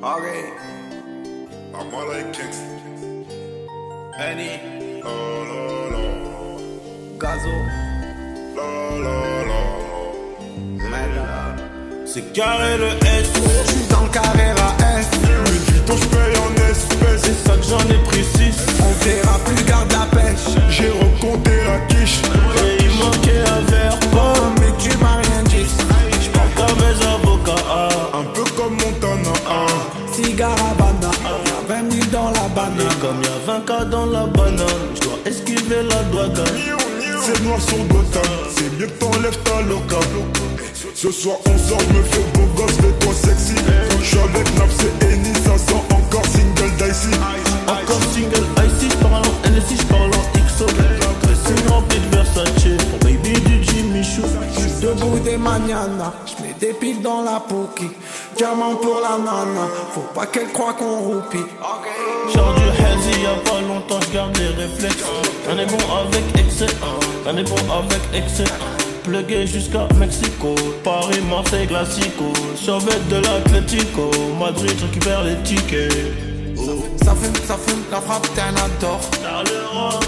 Okay. I'm like Kingston. Annie. La la la. Gazo. La la la. Merde. C'est carré le S, Je suis dans le Carrera S. Louis Vuitton, j'paye en Cigare Havana. Y'a 20 000 dans la banane. Et comme y'a 20 cas dans la banane Je dois esquiver la douane C'est noir sur Gotham. C'est mieux que t'enlèves ta loca. Ce soir, on sort, je me fais beau Des manianas. J'mets des piles dans la poki. Diamant pour la nana. Faut pas qu'elle croie qu'on roupie. Genre du hazy, y'a pas longtemps, j'garde les réflexes On est bon avec excès, on est bon avec excès Plugué jusqu'à Mexico, Paris, Marseille, Classico Survêt de l'Atlético, Madrid, récupère les tickets Ça fume, ça fume, la frappe, t'es un adore. Le Rhum,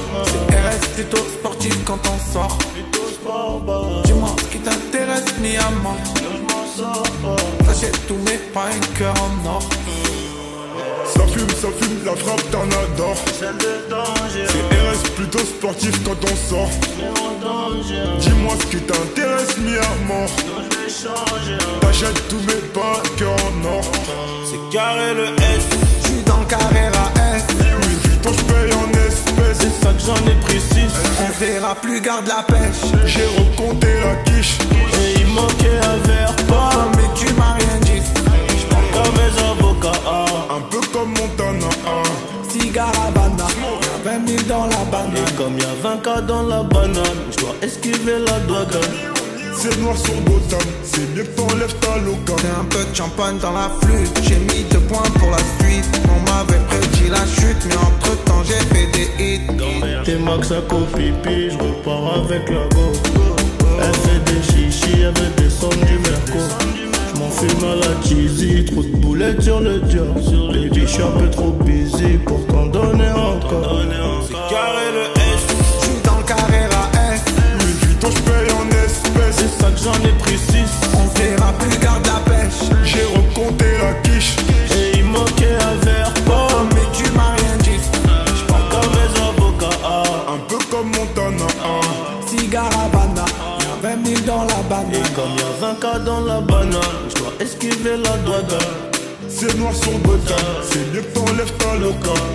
RS plutôt sportif quand on sort. plutôt sport bar Dis-moi t'intéresse, ni à moi. Je m'en sors pas T'achètes tout, mais pas un cœur en or. Ça fume, ça fume, la frappe, t'en danger, C'est RS plutôt sportif quand on sort. Dis-moi ce qui t'intéresse, mi à mort. Donc je vais changer T'achètes tous mes pas, cœur en or. C'est carré le S, J'suis dans le Carrera S. Louis Vuitton, que j'en ai pris 6 On verra plus, garde la pêche. J'ai recompté la quiche. Et il manquait un verre pas Oh, mais tu m'as rien dit. Comme mes avocats ah. Un peu comme Montana. hein. Cigare Havana. Y'a 20 000 dans la banane. Et comme y a 20 cas dans la banane, je dois esquiver la douane. C'est noir sur Gotham. C'est mieux que t'enlèves ta loca. J'ai un peu de champagne dans la flûte. J'ai mis deux points pour la suite. On m'avait prédit max à copipi, je repars avec la go. Elle fait des chichis avec des sommes du merco. Je m'en fume à la cheesy, trop de boulettes sur le dior. Baby, je suis un peu trop busy pour t'en donner encore. C'est carré le Et comme y a 20 cas dans la banane, je dois esquiver la douane. C'est noir sur Gotham. C'est mieux que t'enlèves ta. Loca.